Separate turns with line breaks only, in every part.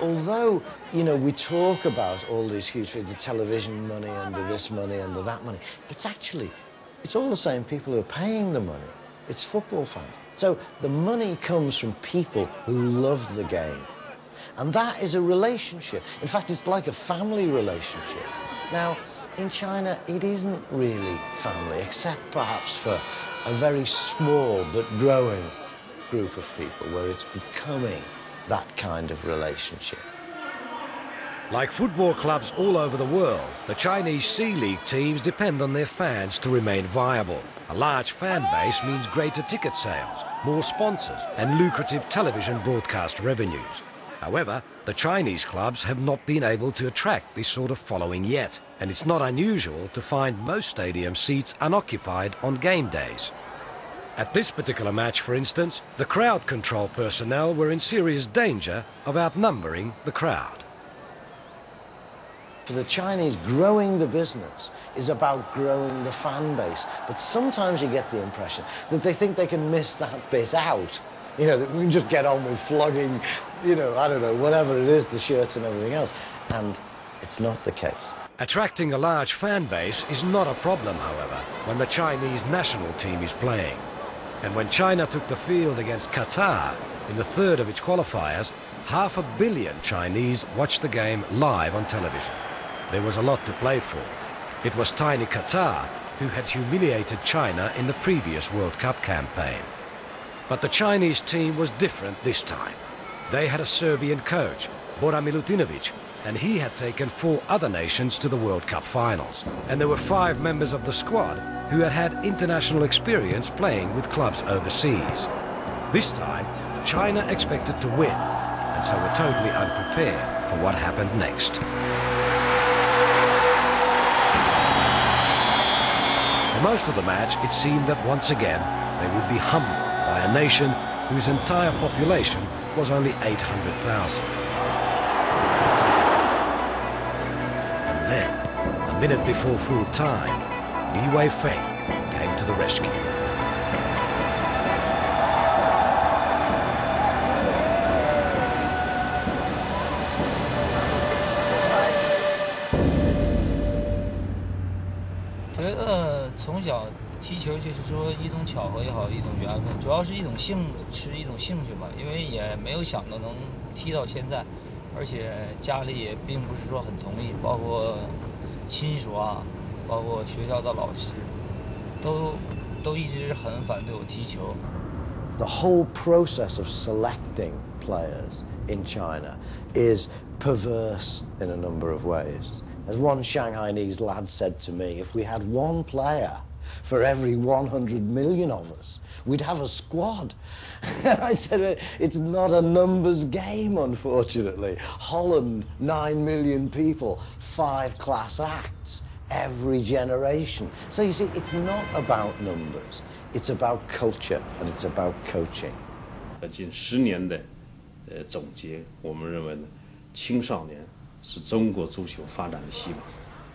although, you know, we talk about all these huge, the television money and the this money and the that money, it's actually, it's all the same people who are paying the money. It's football fans. So the money comes from people who love the game. And that is a relationship. In fact, it's like a family relationship. Now, in China, it isn't really family, except perhaps for a very small but growing group of people where it's becoming that kind of relationship.
Like football clubs all over the world, the Chinese C-League teams depend on their fans to remain viable. A large fan base means greater ticket sales, more sponsors and lucrative television broadcast revenues. However, the Chinese clubs have not been able to attract this sort of following yet, and it's not unusual to find most stadium seats unoccupied on game days. At this particular match, for instance, the crowd control personnel were in serious danger of outnumbering the crowd.
For the Chinese, growing the business is about growing the fan base. But sometimes you get the impression that they think they can miss that bit out. You know, that we can just get on with flogging, you know, I don't know, whatever it is, the shirts and everything else. And it's not the case.
Attracting a large fan base is not a problem, however, when the Chinese national team is playing. And when China took the field against Qatar in the third of its qualifiers, half a billion Chinese watched the game live on television. There was a lot to play for. It was tiny Qatar who had humiliated China in the previous World Cup campaign. But the Chinese team was different this time. They had a Serbian coach, Bora Milutinovic, and he had taken four other nations to the World Cup finals. And there were five members of the squad who had had international experience playing with clubs overseas. This time, China expected to win, and so were totally unprepared for what happened next. For most of the match, it seemed that once again they would be humbled by a nation whose entire population was only 800,000. Minute before full time, Li Weifeng came to the rescue.
觉得从小踢球就是说一种巧合也好，一种缘分，主要是一种兴是一种兴趣吧。因为也没有想到能踢到现在，而且家里也并不是说很同意，包括亲属啊，包括学校的老师，都都一直很反对我踢球。
The whole process of selecting players in China is perverse in a number of ways. As one Shanghainese lad said to me, if we had one player for every 100 million of us, we'd have a squad. I said, it's not a numbers game, unfortunately. Holland, 9 million people, five class acts every generation. So you see, it's not about numbers. It's about culture and it's about coaching.
近十年的呃总结，我们认为呢，青少年是中国足球发展的希望。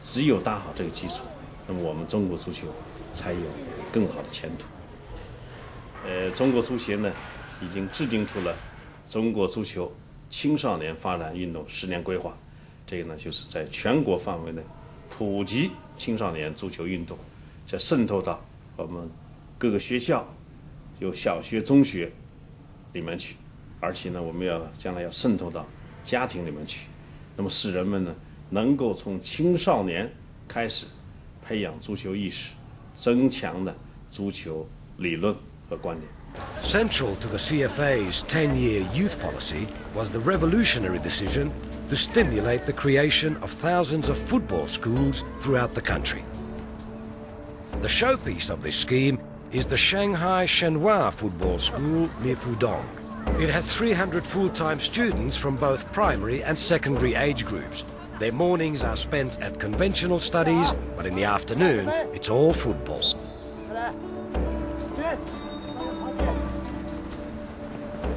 只有打好这个基础，那么我们中国足球 才有更好的前途。呃，中国足协呢，已经制定出了中国足球青少年发展运动十年规划。这个呢，就是在全国范围内普及青少年足球运动，再渗透到我们各个学校，有小学、中学里面去，而且呢，我们要将来要渗透到家庭里面去。那么使人们呢，能够从青少年开始培养足球意识，增强的足球理论和观点。
Central to the CFA's 10-year youth policy was the revolutionary decision to stimulate the creation of thousands of football schools throughout the country. The showpiece of this scheme is the Shanghai Shenhua Football School near Pudong. It has 300 full-time students from both primary and secondary age groups. their mornings are spent at conventional studies, but in the afternoon, it's all football.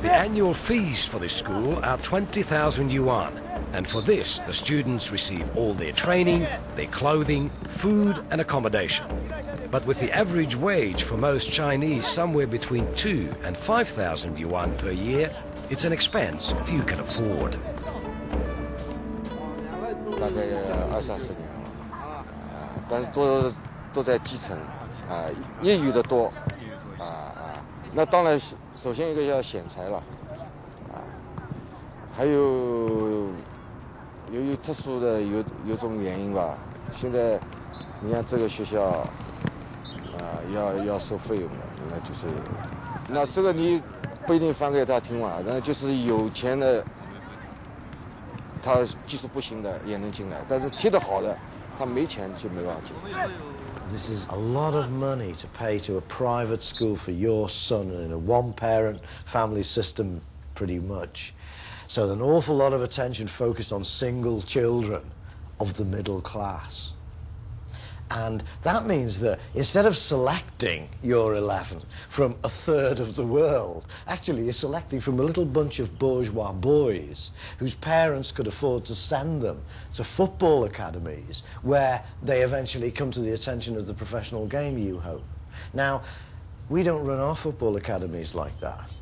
The annual fees for this school are 20,000 yuan, and for this, the students receive all their training, their clothing, food and accommodation. But with the average wage for most Chinese somewhere between 2 and 5,000 yuan per year, it's an expense few can afford.
大概二三十年了，啊，但是都都在基层，啊，业余的多，啊啊，那当然首先一个要选材了，啊，还有由于特殊的有有种原因吧，现在你看这个学校，啊，要要收费用的，那就是，那这个你不一定放给他听嘛，那就是有钱的。他技术不行的也能进来，但是踢得好的，他没钱就没办法进。
This is a lot of money to pay to a private school for your son in a one-parent family system, pretty much. So an awful lot of attention focused on single children of the middle class. And that means that instead of selecting your 11 from a third of the world, actually you're selecting from a little bunch of bourgeois boys whose parents could afford to send them to football academies where they eventually come to the attention of the professional game, you hope. Now, we don't run our football academies like that.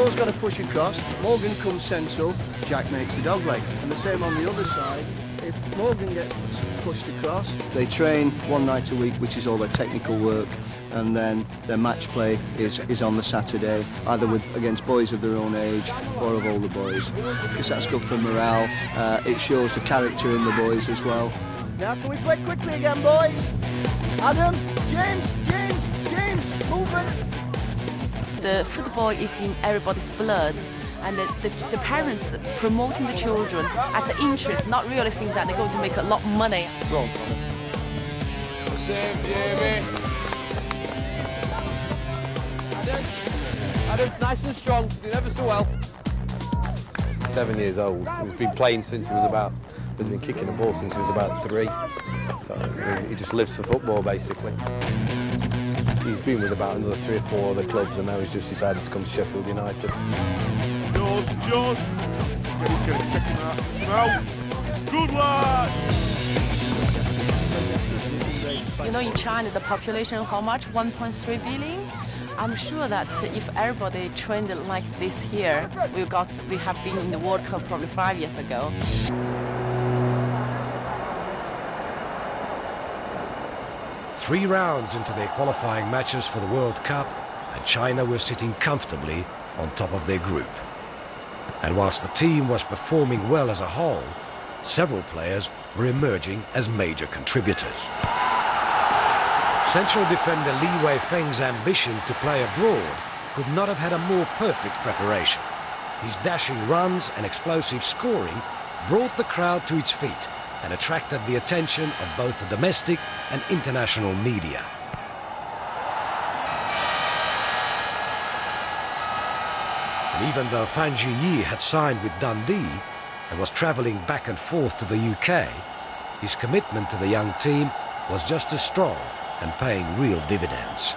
Joe's got to push across, Morgan comes central, Jack makes the dog leg. And the same on the other side. If Morgan gets pushed across, they train one night a week, which is all their technical work, and then their match play is, is on the Saturday, either with against boys of their own age or of older boys, because that's good for morale. Uh, it shows the character in the boys as well. Now can we play quickly again, boys? Adam, James, James, James, movement
the football is in everybody's blood and the, the, the, parents promoting the children as an interest, not realizing that they're going to make a lot of money. Go
Same, Adam's nice and strong, did ever so well.
Seven years old. He's been playing since he was about, he's been kicking the ball since he was about three. So he just lives for football, basically. He's been with about another three or four other clubs and now he's just decided to come to Sheffield United.
Jaws, Jaws. Check him out. Out. Good lad.
You know, in China, the population, how much? 1.3 billion? I'm sure that if everybody trained like this here, we got we have been in the World Cup probably five years ago.
Three rounds into their qualifying matches for the World Cup, and China were sitting comfortably on top of their group. And whilst the team was performing well as a whole, several players were emerging as major contributors. Central defender Li Weifeng's ambition to play abroad could not have had a more perfect preparation. His dashing runs and explosive scoring brought the crowd to its feet and attracted the attention of both the domestic and international media. And even though Fan Zhiyi had signed with Dundee and was travelling back and forth to the UK, his commitment to the young team was just as strong and paying real dividends.